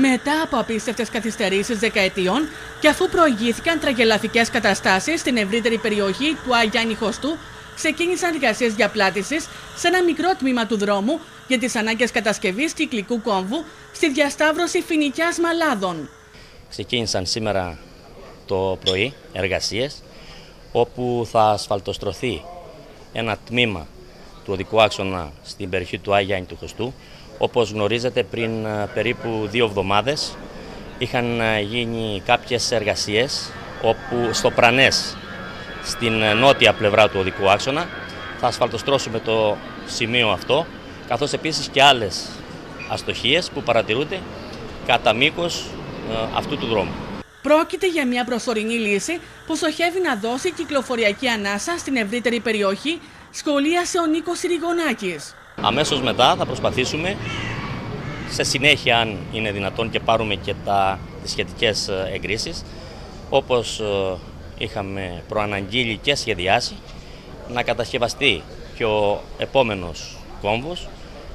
Μετά από απίστευτες καθυστερήσεις δεκαετιών και αφού προηγήθηκαν τραγελαφικές καταστάσεις στην ευρύτερη περιοχή του Αγιάννη Χωστού, ξεκίνησαν εργασίες διαπλάτηση σε ένα μικρό τμήμα του δρόμου για τις ανάγκες κατασκευής κυκλικού κόμβου στη διασταύρωση φοινικιάς Μαλάδων. Ξεκίνησαν σήμερα το πρωί εργασίες όπου θα ασφαλτοστρωθεί ένα τμήμα του οδικού άξονα στην περιοχή του Άγιάννη του Χωστού όπως γνωρίζετε πριν ε, περίπου δύο εβδομάδες είχαν ε, γίνει κάποιες εργασίες όπου στο Πρανές, στην ε, νότια πλευρά του οδικού άξονα, θα ασφαλτοστρώσουμε το σημείο αυτό, καθώς επίσης και άλλες αστοχίες που παρατηρούνται κατά μήκος αυτού του δρόμου. Πρόκειται για μια προσωρινή λύση που στοχεύει να δώσει κυκλοφοριακή ανάσα στην ευρύτερη περιοχή, σχολίασε ο Νίκος Συριγονάκης. Αμέσως μετά θα προσπαθήσουμε, σε συνέχεια αν είναι δυνατόν και πάρουμε και τα, τις σχετικές ε, εγκρίσεις, όπως ε, είχαμε προαναγγείλει και σχεδιάσει, να κατασκευαστεί και ο επόμενος κόμβος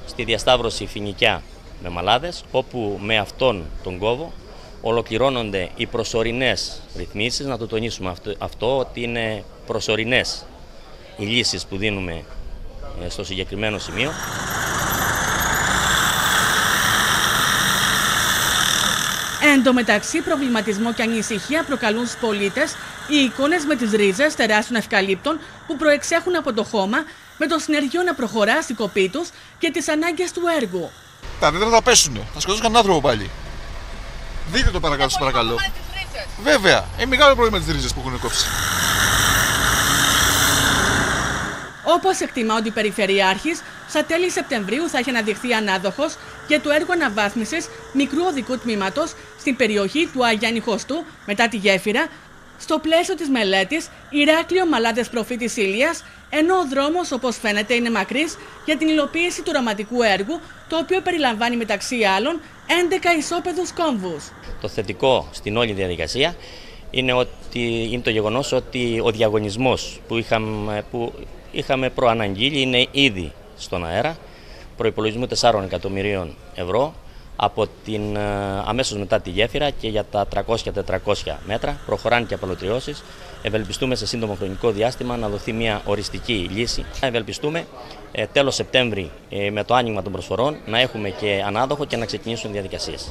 στη διασταύρωση Φινικιά με Μαλάδες, όπου με αυτόν τον κόβο ολοκληρώνονται οι προσωρινές ρυθμίσεις, να το τονίσουμε αυτό, αυτό ότι είναι προσωρινές οι λύσεις που δίνουμε ε, στο συγκεκριμένο σημείο. Εν τω μεταξύ, προβληματισμό και ανησυχία προκαλούν στους πολίτες οι εικόνες με τις ρίζες τεράστιων ευκαλύπτων που προεξέχουν από το χώμα, με το συνεργείο να προχωρά στην κοπή τους και τις ανάγκες του έργου. Τα δέντρα θα πέσουν. Θα σκοτώσουν κανέναν άνθρωπο πάλι. Δείτε το παρακάτω, σας παρακαλώ. Βέβαια, είναι μεγάλο πρόβλημα τις ρίζες που έχουν κόψει. Όπως εκτιμά ότι η Περιφερειάρχη, στα τέλη Σεπτεμβρίου θα έχει αναδειχθεί ανάδοχος για το έργο αναβάθμισης μικρού οδικού τμήματος στην περιοχή του Αγιάννη Χωστού μετά τη γέφυρα, στο πλαίσιο της μελέτης Ηράκλειο Μαλάτε Προφήτης Ήλιας, ενώ ο δρόμος, όπως φαίνεται, είναι μακρύς για την υλοποίηση του ρωματικού έργου, το οποίο περιλαμβάνει μεταξύ άλλων 11 ισόπεδους κόμβους. Το θετικό στην όλη διαδικασία είναι, ότι, είναι το γεγονός ότι ο διαγωνισμός που είχαμε, που είχαμε προαναγγείλει είναι ήδη στον αέρα προϋπολογισμού 4 εκατομμυρίων ευρώ από την, ε, αμέσως μετά τη γέφυρα και για τα 300-400 μέτρα προχωράνε και απαλωτριώσεις. Ευελπιστούμε σε σύντομο χρονικό διάστημα να δοθεί μια οριστική λύση. Ευελπιστούμε ε, τέλος Σεπτέμβρη ε, με το άνοιγμα των προσφορών να έχουμε και ανάδοχο και να ξεκινήσουν διαδικασίες.